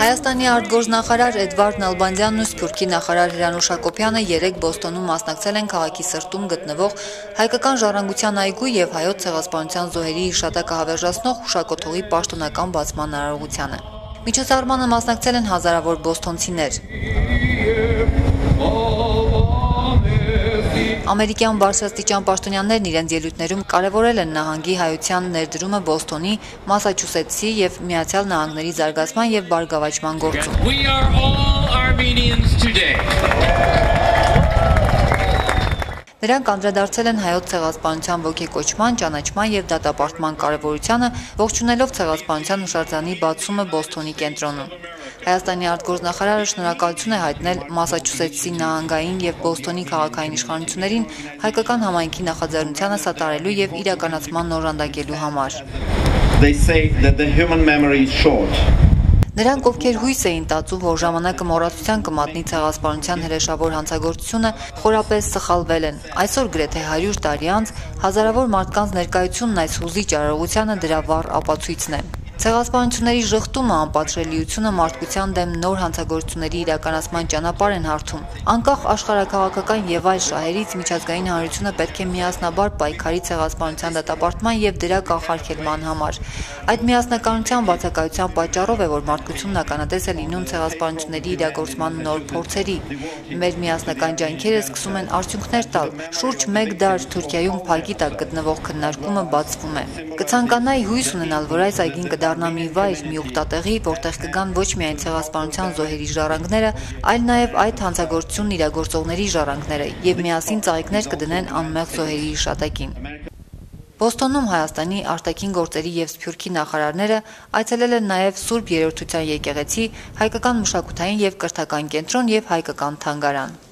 Հայաստանի արտգործնախարար Էդվարդ Նալբանդյանն ու Սփյուռքի նախարար Հրանուշ Հակոբյանը երեք Բոստոնում մասնակցել են քաղաքի սրտում գտնվող հայկական ժառանգության այգու եւ հայոց ցեղասպանության զոհերի հիշատակը հավերժացնող հուշակոթողի պաշտոնական բացման արարողությանը։ Միջոցառմանը մասնակցել են հազարավոր բոստոնցիներ։ Ամերիկյան բարձրաստիճան պաշտոնյաներն իրենց ելույթներում կարևորել են նահանգի հայության ներդրումը Բոստոնի, Մասաչուսեթսի եւ Միացյալ Նահանգների զարգացման եւ բարգավաճման գործում։. Նրանք անդրադարձել են հայոց ցեղասպանության ոգեկոչման, ճանաչման եւ դատապարտման կարեւորությանը, ողջունելով ցեղասպանության հուշարձանի բացումը Բոստոնի կենտրոնում։ Հայաստանի արտգործնախարարը շնորհակալություն է հայտնել Մասաչուսեթսի նահանգային եւ Բոստոնի քաղաքային իշխանություններին հայկական համայնքի նախաձեռնությանը սատարելու եւ իրականացման նորանդակելու համար։ They say that the human memory is short. Նրանք, ովքեր հույս էին տածում, որ ժամանակը մոռացության կմատնի ցեղասպանության հրեշավոր հանցագործությունը, խորապես սխալվել են։ Այսօր գրեթե 100 տարի անց հազարավոր մարդկանց ներկայությունն այս հուզիչ արարողությանը դրա վառ ապացույցն է։ Ցեղասպանությունների շղթումը անպատժելիությունը մարդկության դեմ նոր հանցագործությունների իրականացման ճանապարհ են հարթում։ Անկախ աշխարհակաղակական եւ այլ շահերից միջազգային հանրությունը պետք է միասնաբար պայքարի ցեղասպանության դատապարտման եւ դրա կանխարգելման համար։ Այդ միասնականության բացակայության պատճառով է, որ մարդկությունն ականատես է լինում ցեղասպանությունների իրագործման նոր փորձերի։ Մեր միասնական ջանքերը սկսում են արդյունքներ տալ։ Շուրջ 1 դար Թուրքիայում փակի տակ գտնվող քննարկումը բացվում է։ Կցանկանայի հույս ունենալ, որ այս այգին կդառնա մի վայր, մի ուխտատեղի, որտեղ կգան ոչ միայն ցեղասպանության զոհերի ժառանգները, այլ նաև այդ հանցագործությունն իրագործողների ժառանգները եւ միասին ծաղիկներ կդնեն անմեղ զոհերի հիշատակին։ Բոստոնում Հայաստանի արտաքին գործերի եւ Սփյուռքի նախարարները այցելել են նաեւ Սուրբ Երրորդության եկեղեցի, հայկական մշակութային եւ կրթական կենտրոն եւ հայկական թանգարան։